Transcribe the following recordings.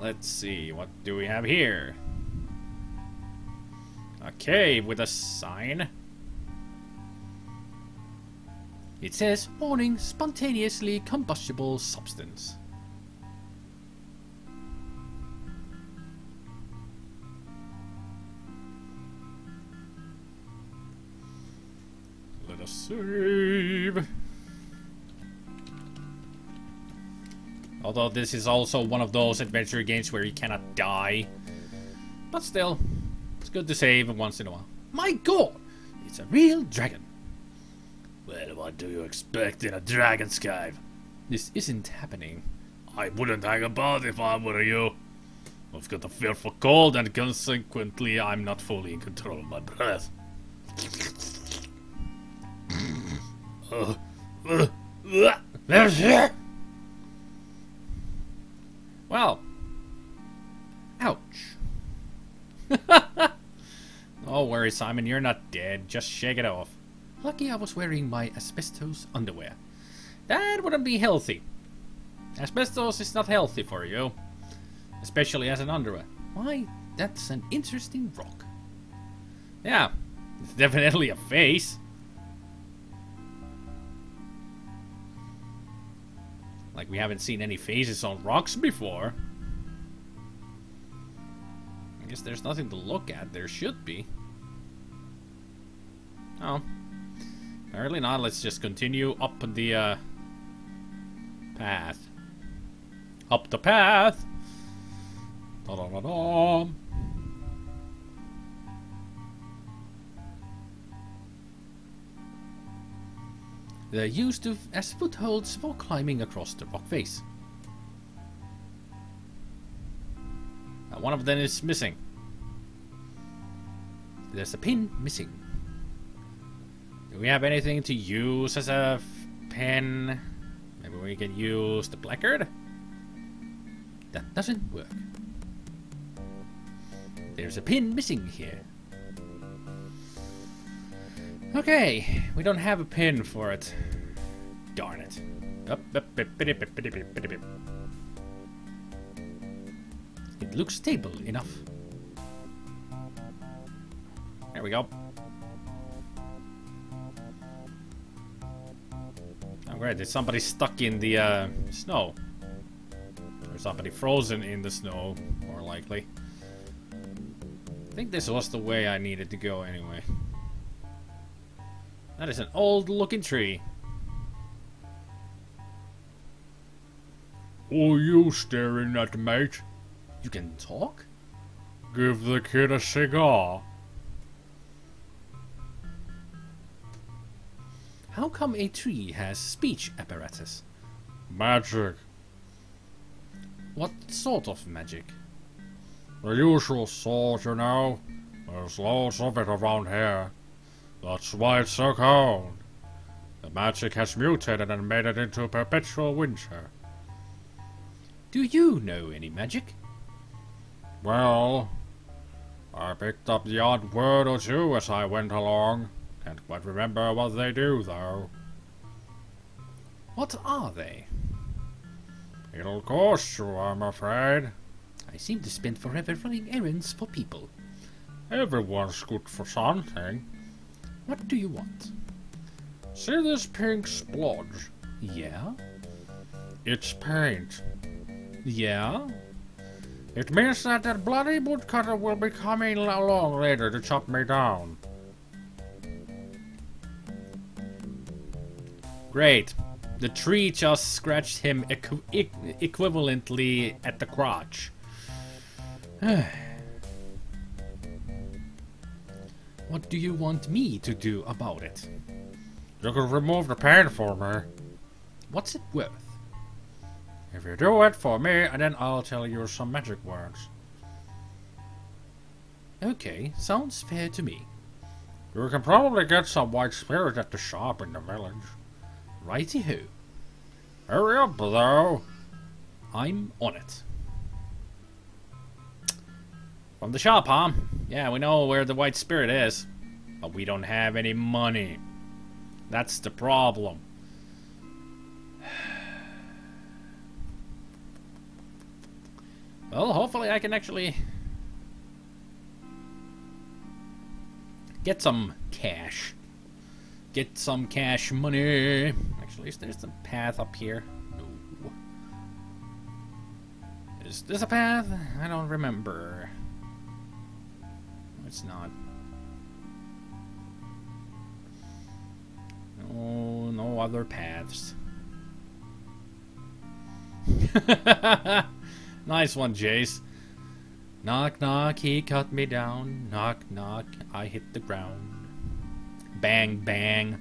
Let's see, what do we have here? A cave with a sign. It says, warning, spontaneously combustible substance. Let us save. Although this is also one of those adventure games where you cannot die. But still, it's good to save once in a while. My god! It's a real dragon. Well, what do you expect in a dragon's cave? This isn't happening. I wouldn't hang about if I were you. I've got a fearful cold and consequently I'm not fully in control of my breath. Uh, uh, uh, Well. Ouch. oh, worry, Simon. You're not dead. Just shake it off. Lucky I was wearing my asbestos underwear. That wouldn't be healthy. Asbestos is not healthy for you. Especially as an underwear. Why, that's an interesting rock. Yeah, it's definitely a face. Like we haven't seen any phases on rocks before. I guess there's nothing to look at. There should be. Oh. Apparently not. Let's just continue up the uh, path. Up the path. Da -da -da They're used to, as footholds for climbing across the rock face. Now one of them is missing. There's a pin missing. Do we have anything to use as a pen? Maybe we can use the placard? That doesn't work. There's a pin missing here. Okay, we don't have a pin for it. Darn it. It looks stable enough. There we go. Oh great, there's somebody stuck in the uh, snow. Or somebody frozen in the snow, more likely. I think this was the way I needed to go anyway. That is an old looking tree. Who you staring at, mate? You can talk? Give the kid a cigar. How come a tree has speech apparatus? Magic. What sort of magic? The usual sort, you know. There's loads of it around here. That's why it's so cold. The magic has mutated and made it into a perpetual winter. Do you know any magic? Well, I picked up the odd word or two as I went along. Can't quite remember what they do, though. What are they? It'll cost you, I'm afraid. I seem to spend forever running errands for people. Everyone's good for something. What do you want? See this pink splodge? Yeah? It's paint. Yeah? It means that that bloody woodcutter will be coming along later to chop me down. Great. The tree just scratched him equ equ equivalently at the crotch. what do you want me to do about it? You can remove the paint for me. What's it worth? If you do it for me, and then I'll tell you some magic words. Okay, sounds fair to me. You can probably get some white spirit at the shop in the village. Righty-ho. Hurry up, though. I'm on it. From the shop, huh? Yeah, we know where the white spirit is. But we don't have any money. That's the problem. Well, hopefully I can actually get some cash. Get some cash money. Actually, is there some path up here? No. Is this a path? I don't remember. It's not. No, no other paths. nice one, Jace. Knock, knock, he cut me down. Knock, knock, I hit the ground. Bang, bang.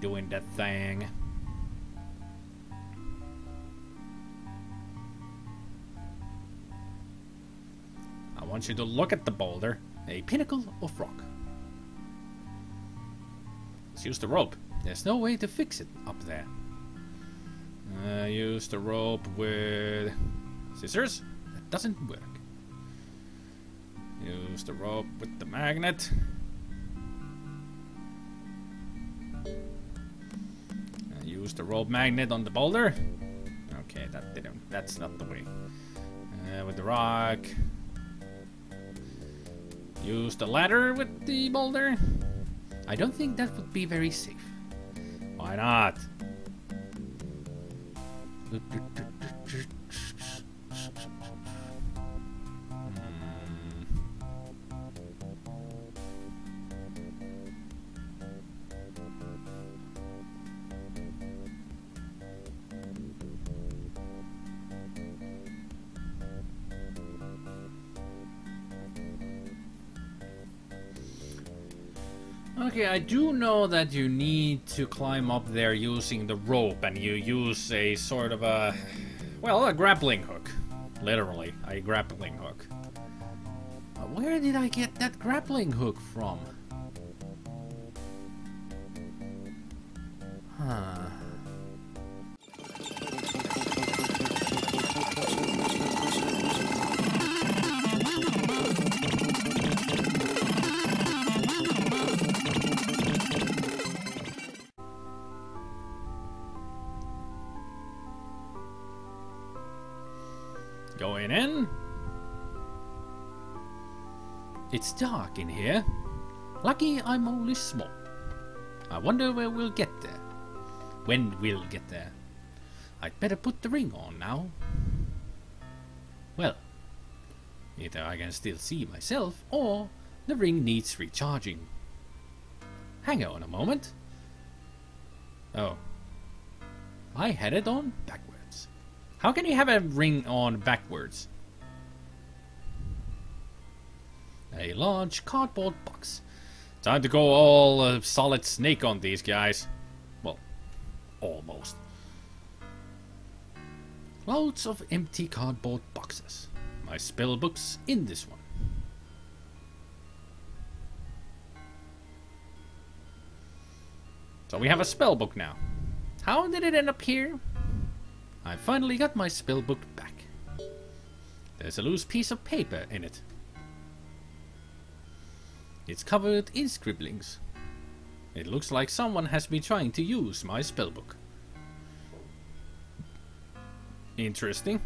Doing that thing. Want you to look at the boulder, a pinnacle of rock. Let's use the rope. There's no way to fix it up there. Uh, use the rope with scissors. That doesn't work. Use the rope with the magnet. Use the rope magnet on the boulder. Okay, that didn't. That's not the way. Uh, with the rock. Use the ladder with the boulder. I don't think that would be very safe. Why not? I do know that you need to climb up there using the rope, and you use a sort of a, well, a grappling hook. Literally, a grappling hook. But where did I get that grappling hook from? Huh. Dark in here. Lucky I'm only small. I wonder where we'll get there. When we'll get there. I'd better put the ring on now. Well, either I can still see myself, or the ring needs recharging. Hang on a moment. Oh. I had it on backwards. How can you have a ring on backwards? A large cardboard box. Time to go all uh, solid snake on these guys. Well, almost. Loads of empty cardboard boxes. My spell books in this one. So we have a spell book now. How did it end up here? I finally got my spell book back. There's a loose piece of paper in it. It's covered in scribblings. It looks like someone has been trying to use my spellbook. Interesting.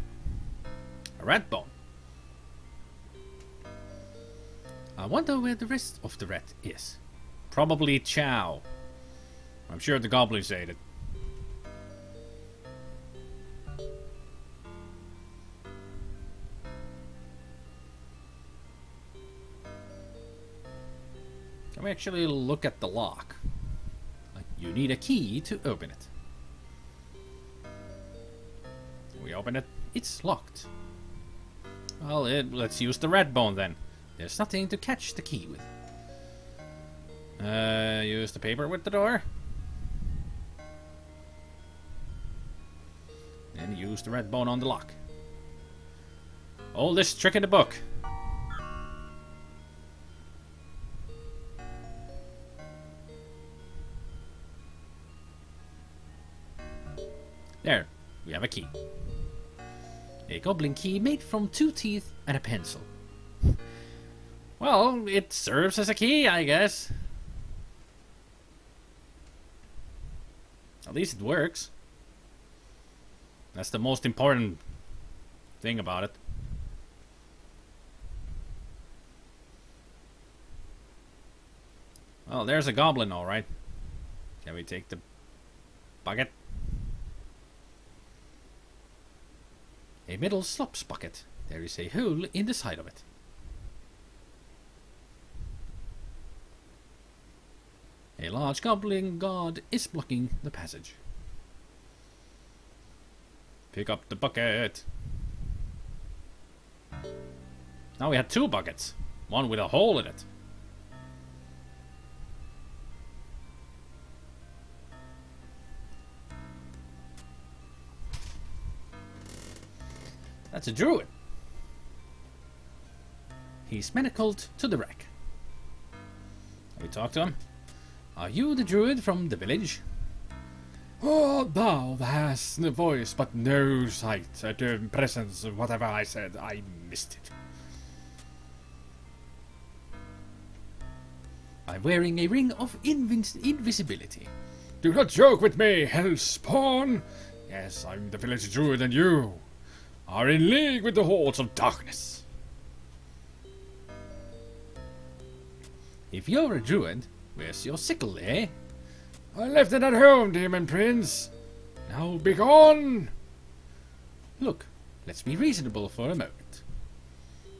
A rat bone. I wonder where the rest of the rat is. Probably Chow. I'm sure the goblins ate it. Can we actually look at the lock? You need a key to open it. We open it. It's locked. Well, it, let's use the red bone then. There's nothing to catch the key with. Uh, use the paper with the door. And use the red bone on the lock. Oldest trick in the book. Goblin key made from two teeth and a pencil. Well, it serves as a key, I guess. At least it works. That's the most important thing about it. Well, there's a goblin, alright. Can we take the bucket? A metal slops bucket. There is a hole in the side of it. A large goblin guard is blocking the passage. Pick up the bucket. Now we had two buckets. One with a hole in it. That's a druid. He's manacled to the wreck. Have we talked to him? Are you the druid from the village? Oh, thou hast the voice but no sight. At the presence of whatever I said, I missed it. I'm wearing a ring of invis- invisibility. Do not joke with me, hell spawn! Yes, I'm the village druid and you are in league with the hordes of darkness. If you're a druid, where's your sickle, eh? I left it at home, demon prince. Now be gone! Look, let's be reasonable for a moment.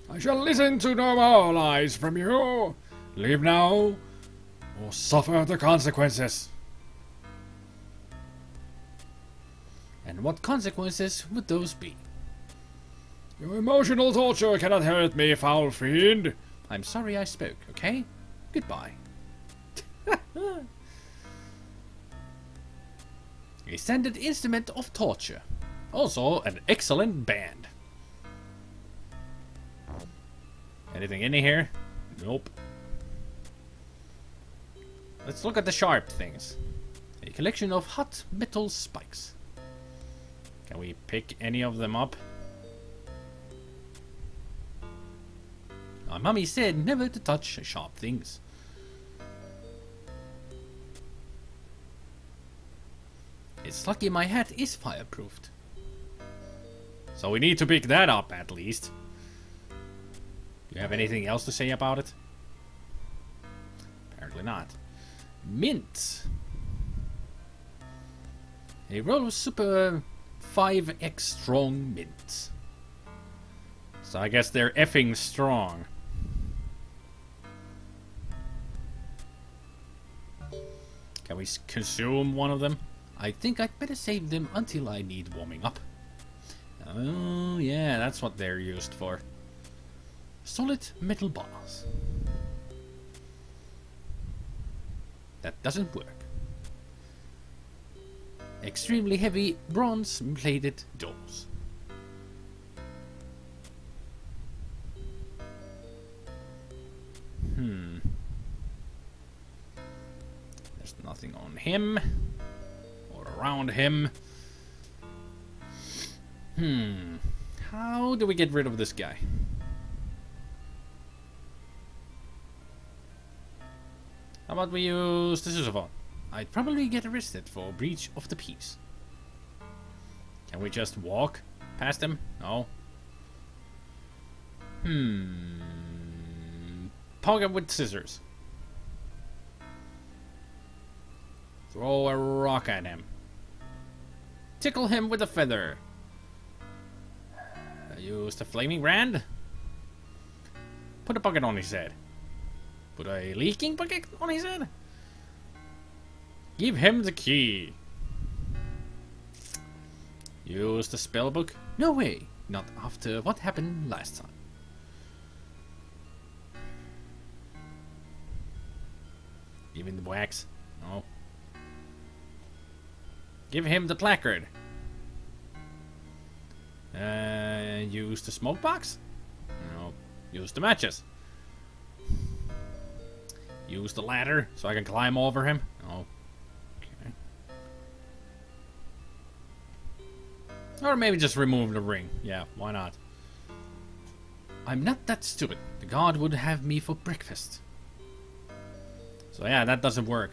I shall listen to no more lies from you. Leave now, or suffer the consequences. And what consequences would those be? Your emotional torture cannot hurt me, foul fiend. I'm sorry I spoke, okay? Goodbye. a standard instrument of torture. Also, an excellent band. Anything in here? Nope. Let's look at the sharp things. A collection of hot metal spikes. Can we pick any of them up? My mummy said never to touch sharp things. It's lucky my hat is fireproofed. So we need to pick that up at least. Do you have anything else to say about it? Apparently not. Mint. A roll of super 5x strong mint. So I guess they're effing strong. Can we consume one of them? I think I'd better save them until I need warming up. Oh, yeah, that's what they're used for. Solid metal bars. That doesn't work. Extremely heavy bronze plated doors. Hmm. Nothing on him or around him. Hmm. How do we get rid of this guy? How about we use the sousaphone? I'd probably get arrested for breach of the peace. Can we just walk past him? No. Hmm. Poke him with scissors. Throw a rock at him. Tickle him with a feather. Use the flaming brand. Put a bucket on his head. Put a leaking bucket on his head. Give him the key. Use the spell book. No way. Not after what happened last time. Give him the wax. No. Give him the placard. Uh, use the smoke box? No. Use the matches. Use the ladder so I can climb over him? No. Okay. Or maybe just remove the ring. Yeah, why not? I'm not that stupid. The god would have me for breakfast. So yeah, that doesn't work.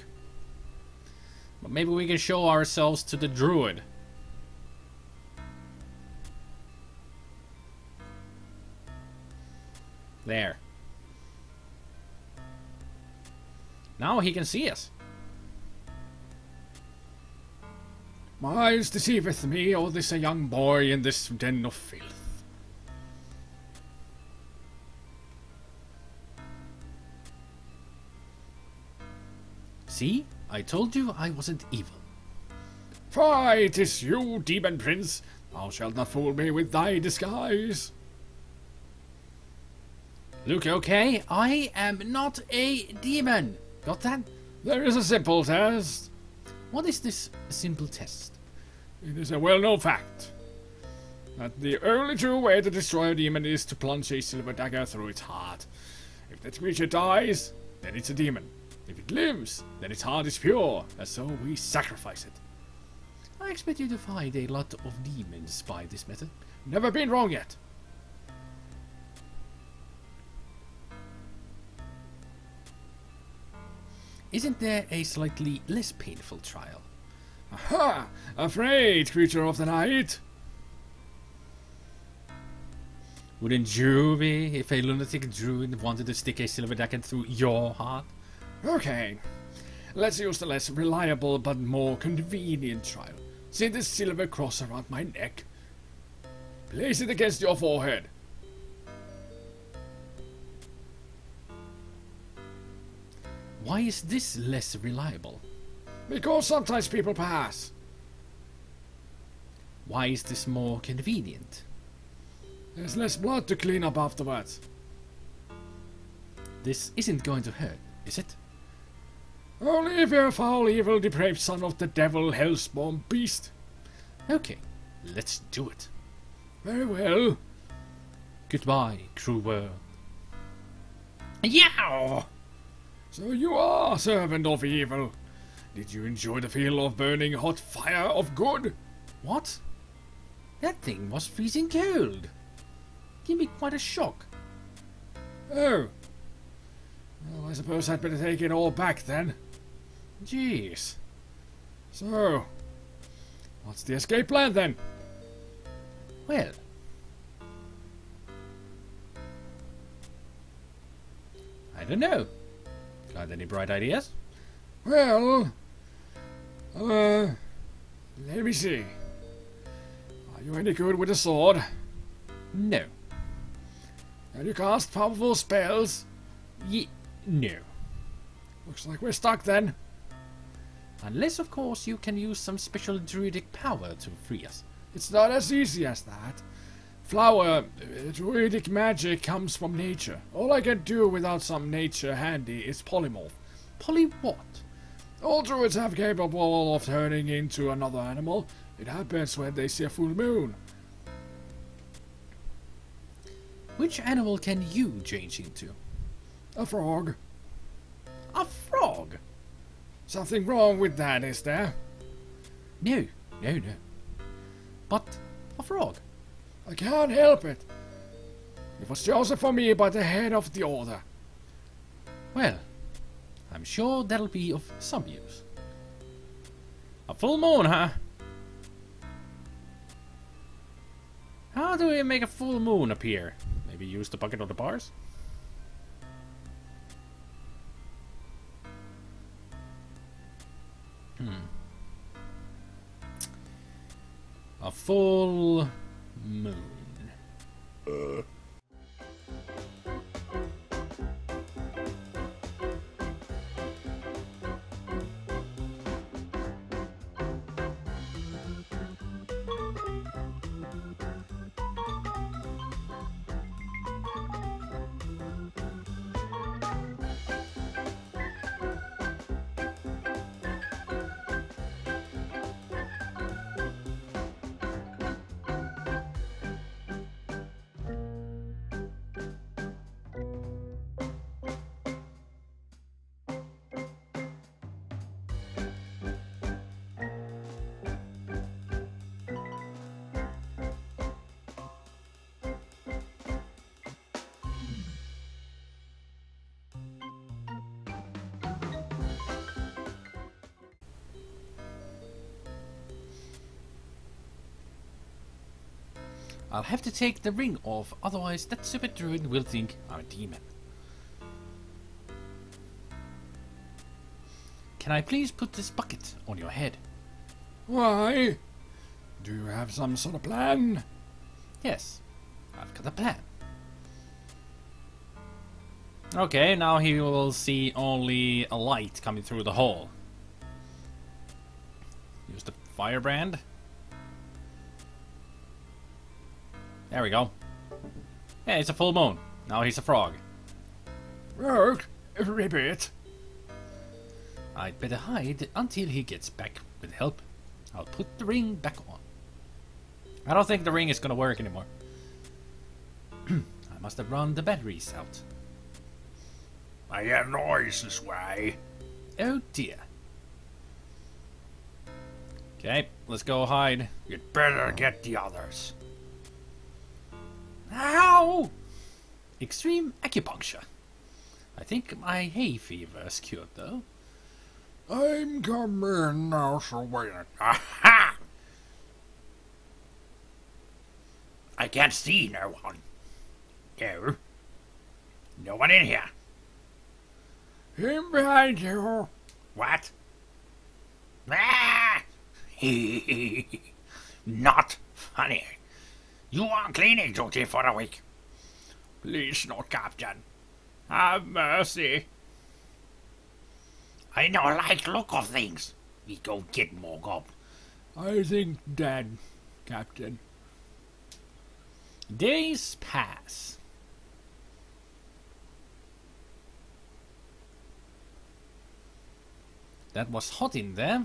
But maybe we can show ourselves to the druid. There. Now he can see us. My eyes deceiveth me, or this a young boy in this den of filth. See? I told you I wasn't evil. Fie, it is you, demon prince. Thou shalt not fool me with thy disguise. Look, okay? I am not a demon. Got that? There is a simple test. What is this simple test? It is a well-known fact that the only true way to destroy a demon is to plunge a silver dagger through its heart. If that creature dies, then it's a demon. If it lives, then its heart is pure, and so we sacrifice it. I expect you to find a lot of demons by this method. Never been wrong yet. Isn't there a slightly less painful trial? Aha! Afraid, creature of the night! Wouldn't you be if a lunatic druid wanted to stick a silver dagger through your heart? Okay, let's use the less reliable but more convenient trial. See this silver cross around my neck? Place it against your forehead. Why is this less reliable? Because sometimes people pass. Why is this more convenient? There's less blood to clean up afterwards. This isn't going to hurt, is it? Only if you're a foul, evil, depraved son of the devil, hellspawn beast. Okay, let's do it. Very well. Goodbye, cruel world. Yow! So you are a servant of evil. Did you enjoy the feel of burning hot fire of good? What? That thing was freezing cold. Give me quite a shock. Oh. Well, I suppose I'd better take it all back then. Jeez. So, what's the escape plan then? Well. I don't know. Got any bright ideas? Well, uh, let me see. Are you any good with a sword? No. Can you cast powerful spells? Ye- no. Looks like we're stuck then. Unless, of course, you can use some special druidic power to free us. It's not as easy as that. Flower, uh, druidic magic comes from nature. All I can do without some nature handy is polymorph. Polly what? All druids have capable of turning into another animal. It happens when they see a full moon. Which animal can you change into? A frog. A frog? Something wrong with that, is there? No, no, no. But a frog. I can't help it. It was chosen for me by the head of the order. Well, I'm sure that'll be of some use. A full moon, huh? How do we make a full moon appear? Maybe use the bucket or the bars? Hmm. A full moon. I'll have to take the ring off, otherwise that super druid will think I'm a demon. Can I please put this bucket on your head? Why? Do you have some sort of plan? Yes, I've got a plan. Okay, now he will see only a light coming through the hole. Use the firebrand. There we go. Yeah, it's a full moon. Now he's a frog. Rogue, ribbit. I'd better hide until he gets back with help. I'll put the ring back on. I don't think the ring is gonna work anymore. I must have run the batteries out. I hear noise this way. Oh dear. Okay, let's go hide. You'd better get the others. Ow! Extreme acupuncture. I think my hay fever is cured though. I'm coming now, so wait. Aha! I can't see no one. No. No one in here. Him behind you. What? Ah! Not funny. You are cleaning duty for a week. Please, not Captain. Have mercy. I don't like look of things. We go get more up. I think dead, Captain. Days pass. That was hot in there.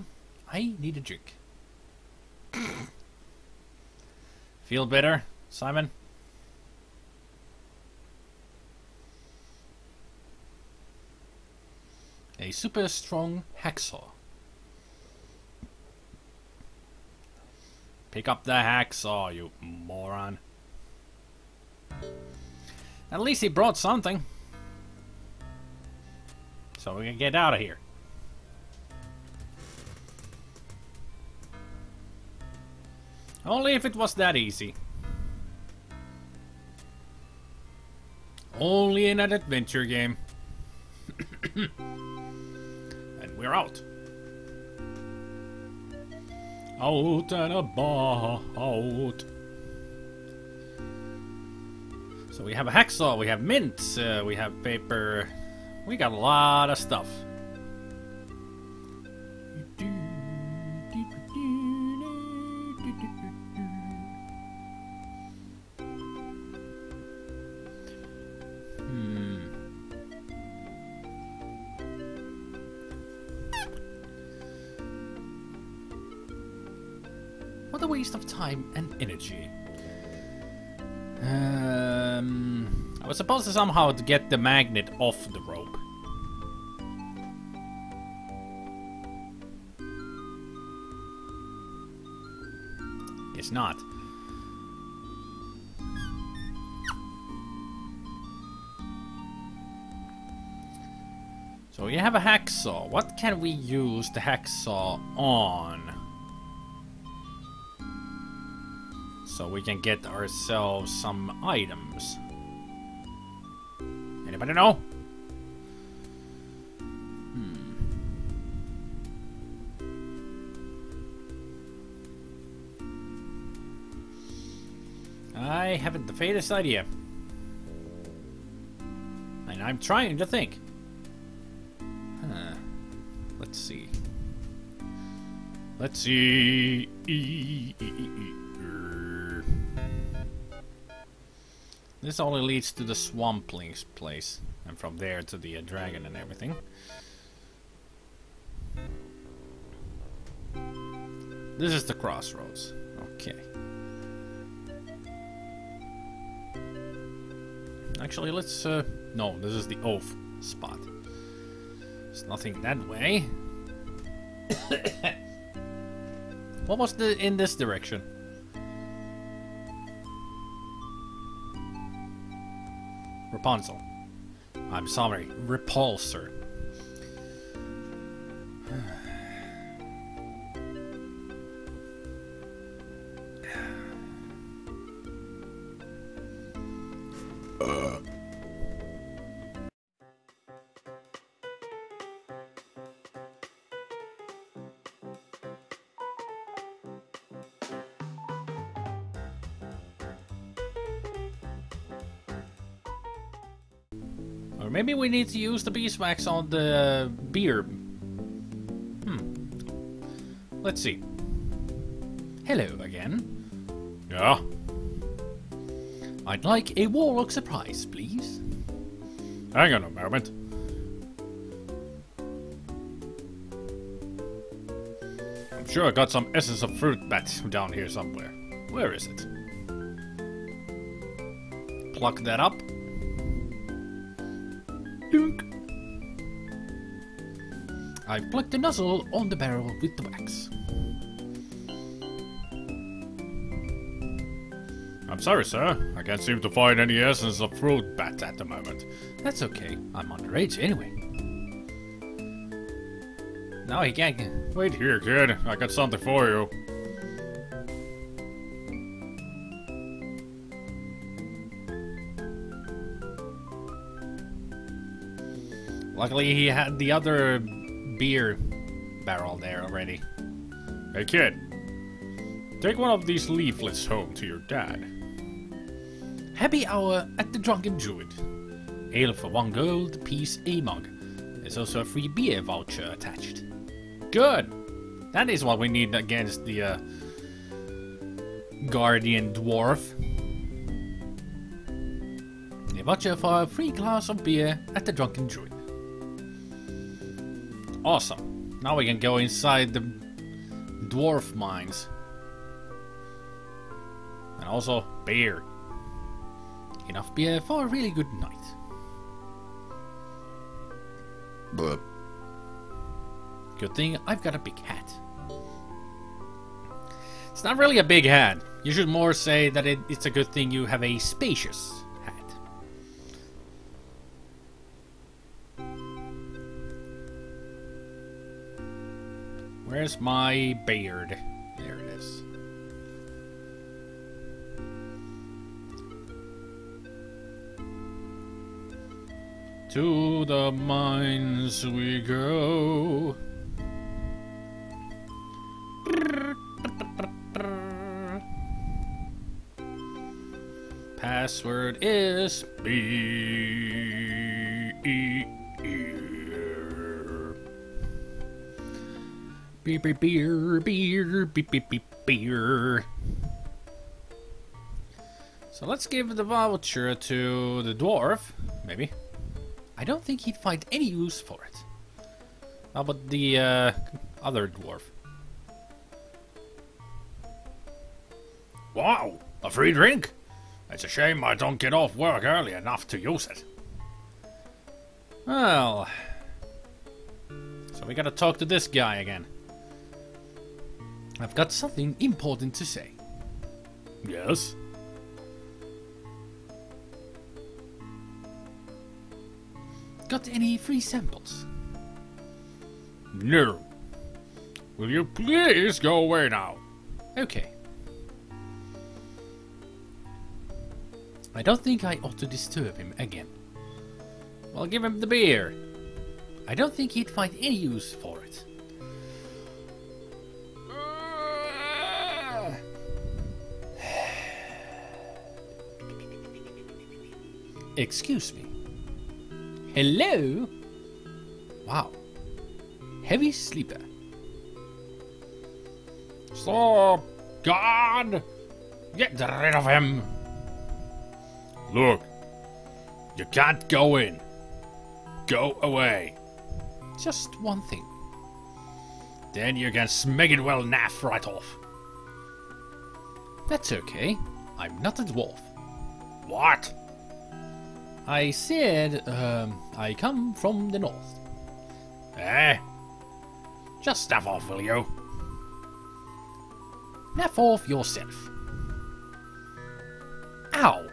I need a drink. Feel better, Simon? A super strong hacksaw. Pick up the hacksaw, you moron. At least he brought something. So we can get out of here. Only if it was that easy. Only in an adventure game. and we're out. Out and about. So we have a hacksaw, we have mints, uh, we have paper. We got a lot of stuff. A waste of time and energy. Um, I was supposed to somehow get the magnet off the rope. Guess not. So we have a hacksaw. What can we use the hacksaw on? So we can get ourselves some items. Anybody know? Hmm. I haven't the faintest idea. And I'm trying to think. Huh. Let's see. Let's see. This only leads to the Swampling's place, and from there to the uh, dragon and everything. This is the crossroads. Okay. Actually, let's. Uh, no, this is the oath spot. There's nothing that way. what was the in this direction? Rapunzel. I'm sorry, Repulsor. Maybe we need to use the beeswax on the beer. Hmm. Let's see. Hello again. Yeah? I'd like a warlock surprise, please. Hang on a moment. I'm sure I got some essence of fruit bat down here somewhere. Where is it? Pluck that up. Dunk. I've plucked the nozzle on the barrel with the wax. I'm sorry, sir. I can't seem to find any essence of fruit bat at the moment. That's okay. I'm underage anyway. Now he can't. Wait here, kid. I got something for you. Luckily, he had the other beer barrel there already. Hey, kid. Take one of these leaflets home to your dad. Happy hour at the Drunken Druid. Ale for one gold, piece a mug. There's also a free beer voucher attached. Good! That is what we need against the uh, Guardian Dwarf. A voucher for a free glass of beer at the Drunken Druid. Awesome. Now we can go inside the dwarf mines. And also beer. Enough beer for a really good night. But Good thing I've got a big hat. It's not really a big hat. You should more say that it, it's a good thing you have a spacious Where's my beard? There it is. To the mines we go. Password is beer. Beer, beer, beer, beer, beer, beer, beer, beer. So let's give the voucher to the dwarf, maybe. I don't think he'd find any use for it. How about the uh, other dwarf? Wow, a free drink? It's a shame I don't get off work early enough to use it. Well, so we gotta talk to this guy again. I've got something important to say. Yes? Got any free samples? No. Will you please go away now? Okay. I don't think I ought to disturb him again. Well, give him the beer. I don't think he'd find any use for it. Excuse me. Hello? Wow. Heavy sleeper. Stop! God! Get rid of him! Look, you can't go in. Go away. Just one thing. Then you can smeg it well naff right off. That's okay. I'm not a dwarf. What? I said, um, I come from the north. Eh? Just stuff off, will you? Naff off yourself. Ow!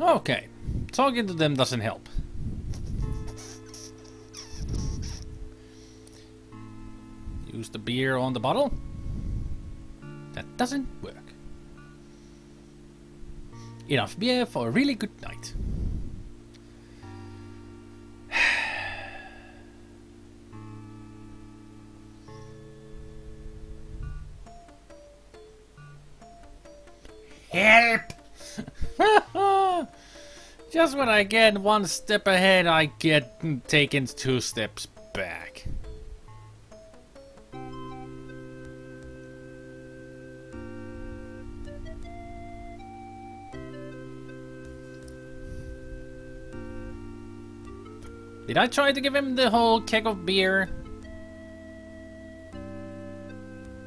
Okay, talking to them doesn't help. Use the beer on the bottle. That doesn't work. Enough beer for a really good night. Help! Just when I get one step ahead, I get taken two steps back. Did I try to give him the whole keg of beer?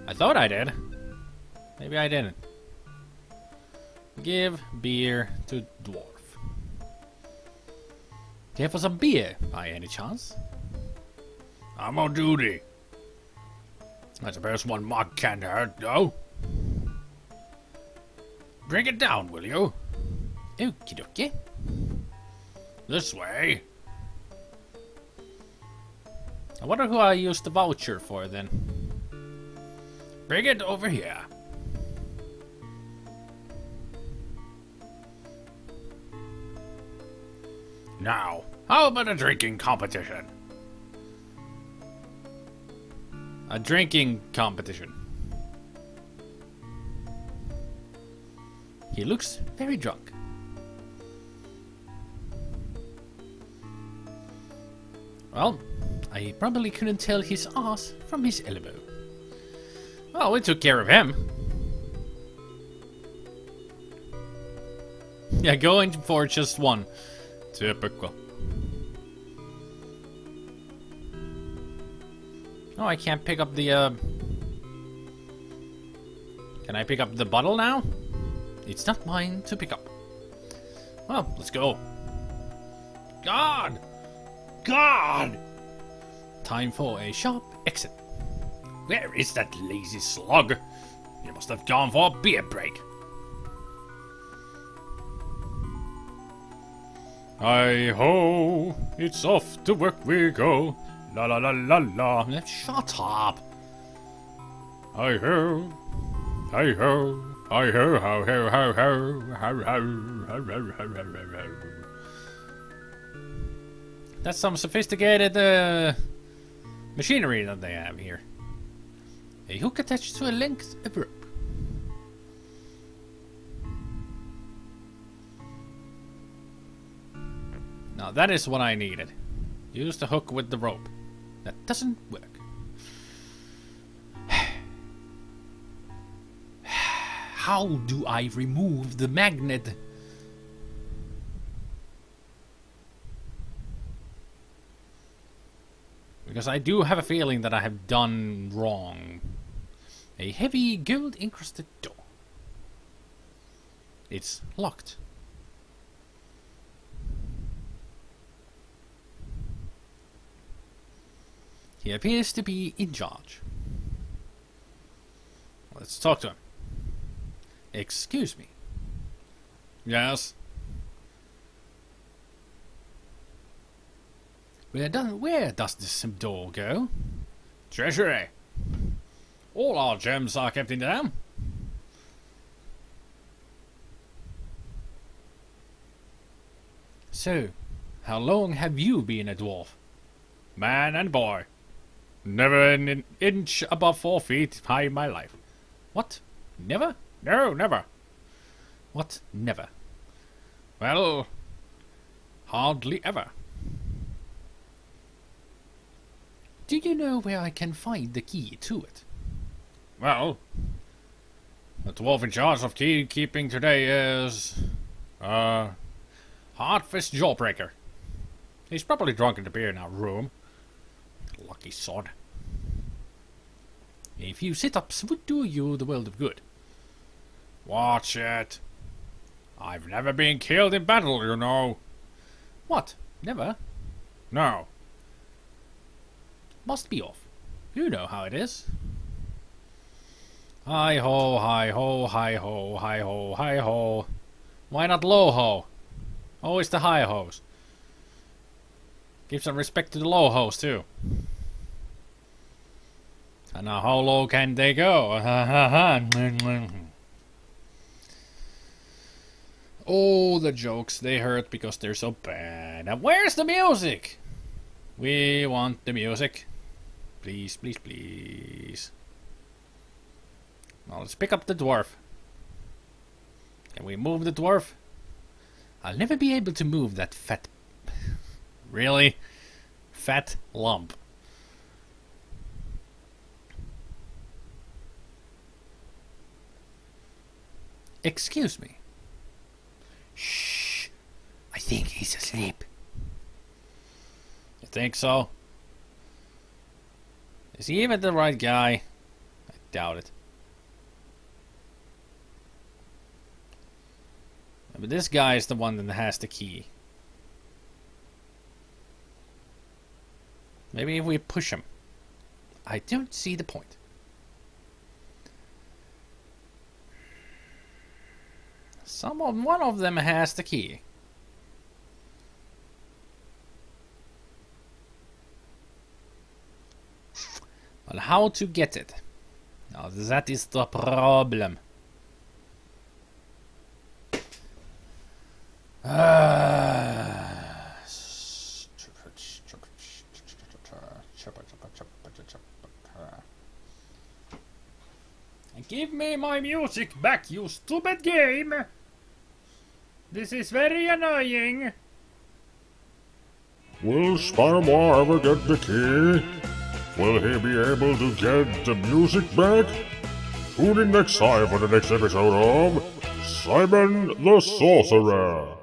I thought I did. Maybe I didn't. Give beer to dwarf. Care for some beer, by any chance? I'm on duty. I suppose one mug can't hurt, though. Bring it down, will you? Okie dokie. This way. I wonder who I used the voucher for then. Bring it over here. Now, how about a drinking competition? A drinking competition. He looks very drunk. Well, I probably couldn't tell his ass from his elbow. Well, we took care of him. Yeah, going for just one. Typical. Oh, I can't pick up the, uh... Can I pick up the bottle now? It's not mine to pick up. Well, let's go. God! God! Time for a sharp exit. Where is that lazy slug? He must have gone for a beer break. Hi ho, it's off to work we go. La la la la la. Shut up! Hi ho, hi ho, hi ho, ho ho ho ho, ho ho ho ho ho ho ho. That's some sophisticated uh, machinery that they have here. A hook attached to a length of rope. Now that is what I needed. Use the hook with the rope. That doesn't work. How do I remove the magnet? Because I do have a feeling that I have done wrong. A heavy gold encrusted door. It's locked. He appears to be in charge. Let's talk to him. Excuse me. Yes. Where does, where does this door go? Treasury. All our gems are kept in them. So, how long have you been a dwarf? Man and boy. Never an inch above four feet high in my life. What? Never? No, never. What? Never. Well, hardly ever. Do you know where I can find the key to it? Well, the dwarf in charge of key keeping today is. Uh. Hardfist Jawbreaker. He's probably drunk in the beer in our room. Lucky sod. A few sit-ups would do you the world of good. Watch it. I've never been killed in battle, you know. What? Never? No. Must be off. You know how it is. Hi ho, hi ho, hi ho, hi ho, hi ho. Why not low ho? Always the high hoes. Give some respect to the low hoes too. And now how low can they go? oh, the jokes, they hurt because they're so bad. Now where's the music? We want the music. Please, please, please. Now let's pick up the dwarf. Can we move the dwarf? I'll never be able to move that fat. really? Fat lump. Excuse me. Shh. I think he's asleep. You think so? Is he even the right guy? I doubt it. But this guy is the one that has the key. Maybe if we push him. I don't see the point. Some one of them has the key. But how to get it? Now that is the problem. Ah. Give me my music back, you stupid game! This is very annoying. Will Spider-Man ever get the key? Will he be able to get the music back? Tune in next time for the next episode of Simon the Sorcerer.